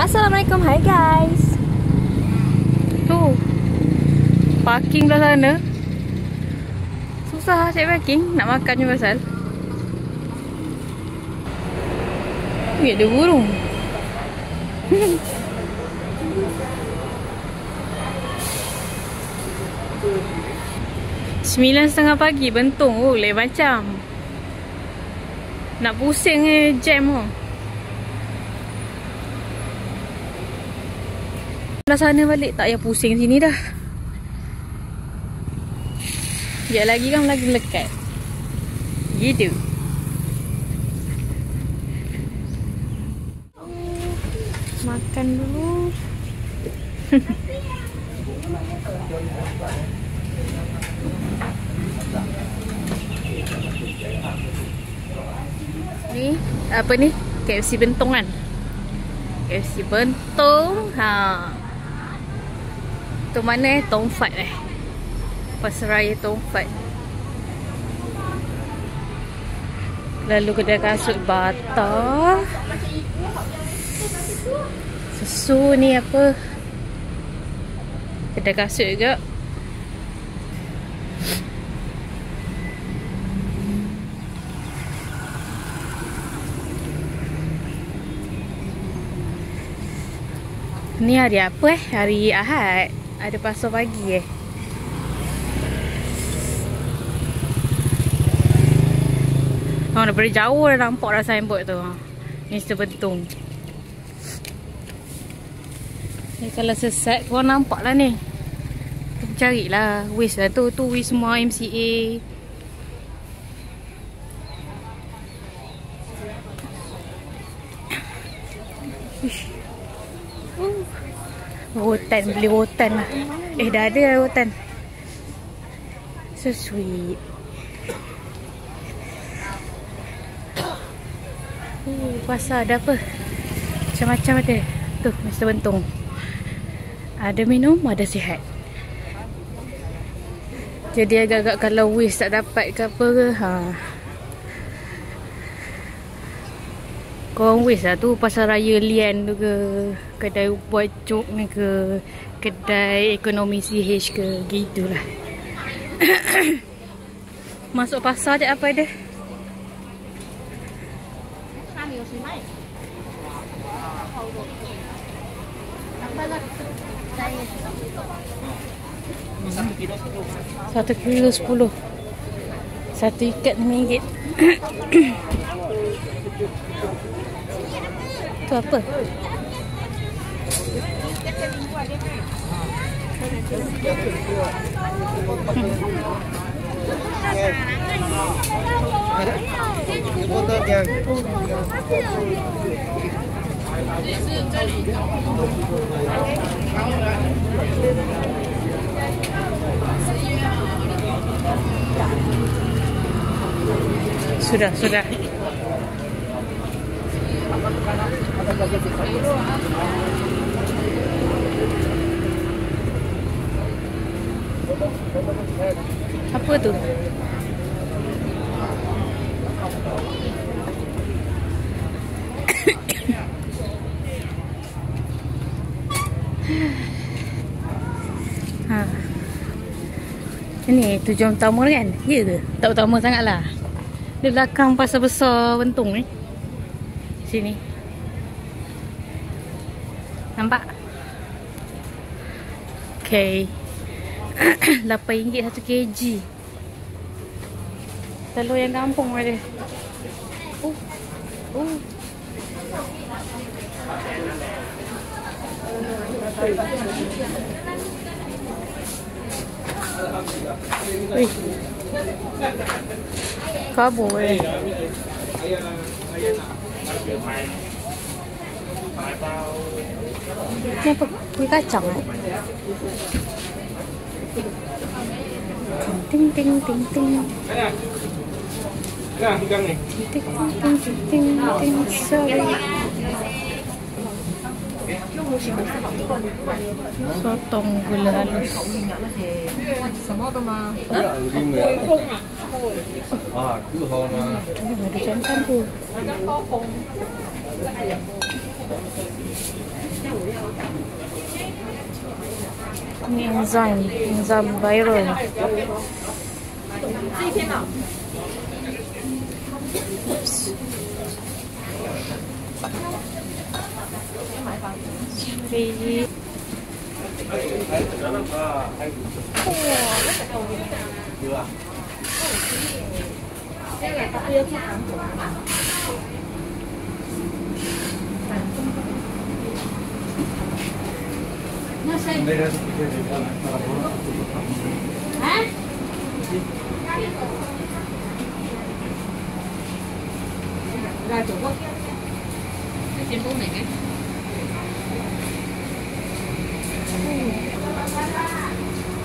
Assalamualaikum, hai guys. Tu. Parking dah sana. Susah cari parking. Nak makan je pasal. Wih, ada burung. Sembilan setengah pagi bentung oh, lain macam. Nak pusing eh jam oh. Dah sana balik tak payah pusing sini dah. Sekejap lagi kan lagi lekat. Gitu. Makan dulu. ni apa ni? KFC Bentong kan? KFC Bentong. Ha. Tu mana eh? Tongfat eh. Pasaraya Tongfat. Lalu kedai kasut bata. Susu ni apa? Kedai kasut juga. Ni hari apa eh? Hari Ahad. Ada pasar pagi eh. Oh, daripada jauh dah nampak dah signboard tu. Mr. Bentung. Ni kalau sesat kau nampak lah ni. Carilah. Waste lah tu. Tu waste semua MCA. Rotan beli rotan lah. Eh dah ada lah rotan So sweet. Uh, Pasar ada apa? Macam-macam ada. Tu Mr. Bentung. Ada minum ada sihat. Jadi agak-agak kalau wish tak dapat ke apa ke Haa Korang wish lah tu pasar raya Lian tu ke Kedai buat cok ni ke Kedai ekonomi CH ke Gitulah. Masuk pasar je apa ada Satu kilo sepuluh. Satu ikat lima ringgit Tu apa? Sudah, sudah. Apa tu? ha. Ini tujuan utama kan? Ya ke? Tak utama sangat lah. Di belakang pasar besar bentung ni. Sini. Nampak? Okay. RM8 satu kg. Telur yang kampung ada. Oh. Oh. Ui. Kabur eh. Ni apa? Kuih 예쁘게 정해 띵띵띵띵 띵띵띵띵띵 sorry sotong gula halus sama sama ah cứ ho mà. Nhanh dành, nhanh dầm váy rồi. Vì... Ủa, đây là tập yêu tháng của ah. Ada jantan tu. Ini enzyme, enzyme viral.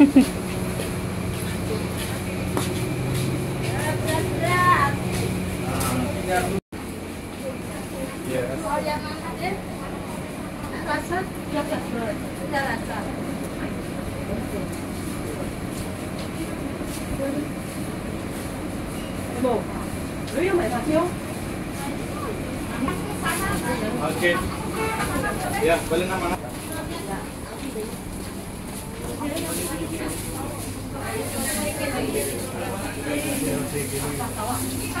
Okay. pasa? Ya pasó. Ya la sabe. Bộ. Lấy không phải là thiếu. Ok. Ya, boleh nama. Kita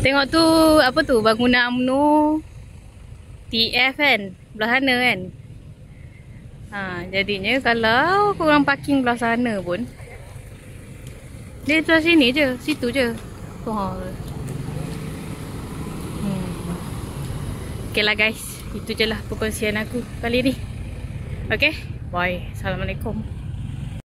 Tengok tu apa tu bangunan UMNO TF kan belah sana kan. Ha jadinya kalau korang parking belah sana pun dia belah sini je, situ je. Oh. Hmm. Okay lah guys, itu je lah perkongsian aku kali ni. Okay, bye. Assalamualaikum.